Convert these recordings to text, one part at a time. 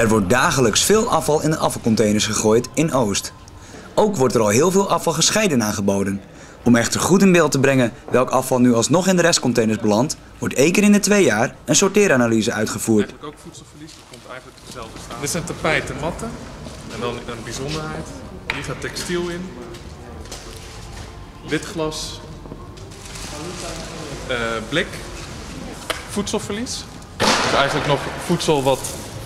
Er wordt dagelijks veel afval in de afvalcontainers gegooid in Oost. Ook wordt er al heel veel afval gescheiden aangeboden. Om echter goed in beeld te brengen welk afval nu alsnog in de restcontainers belandt, wordt één keer in de twee jaar een sorteeranalyse uitgevoerd. Eigenlijk ook voedselverlies, dat komt eigenlijk hetzelfde staan. Dit zijn tapijten matten. En dan een bijzonderheid. Hier gaat textiel in. Witglas. eh blik. Voedselverlies. Dus eigenlijk nog voedsel wat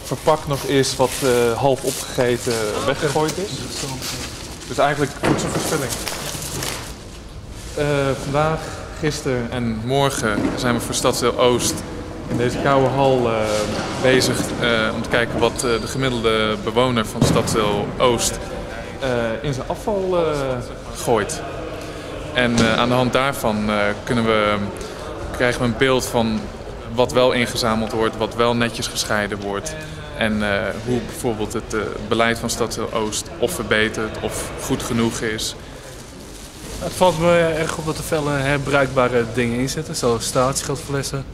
verpakt nog is, wat eh, half opgegeten weggegooid is. Dus eigenlijk voedselverspilling. Eh, vandaag, gisteren en morgen zijn we voor Stadsdeel Oost in deze koude hal eh, bezig om te kijken wat de gemiddelde bewoner van Stadsdeel Oost in zijn afval gooit. En aan de hand daarvan kunnen we, krijgen we een beeld van wat wel ingezameld wordt, wat wel netjes gescheiden wordt. En eh, hoe bijvoorbeeld het eh, beleid van Stadsdeel Oost of verbetert of goed genoeg is. Het valt me erg op dat er veel eh, herbruikbare dingen in zitten, zoals statiegeldflessen,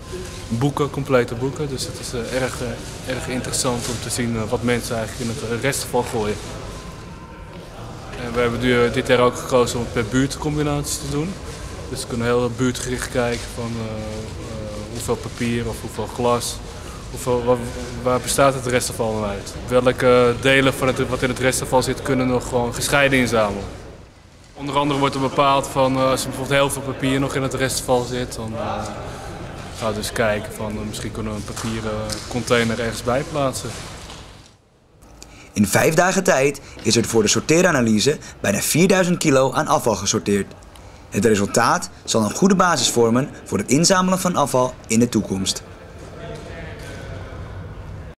boeken, complete boeken. Dus het is erg, erg interessant om te zien wat mensen eigenlijk in het restafval gooien. En we hebben dit jaar ook gekozen om het per buurtcombinaties te doen. Dus we kunnen heel buurtgericht kijken van eh, eh, hoeveel papier of hoeveel glas, hoeveel, waar, bestaat het restafval nou uit. Welke delen van het, wat in het restafval zit kunnen nog gewoon gescheiden inzamelen. Onder andere wordt er bepaald van eh, als er bijvoorbeeld heel veel papier nog in het restval zit, dan gaan we dus kijken van misschien kunnen we een papieren container ergens bij plaatsen. In vijf dagen tijd is er voor de sorteeranalyse bijna 4000 kilo aan afval gesorteerd. Het resultaat zal een goede basis vormen voor het inzamelen van afval in de toekomst.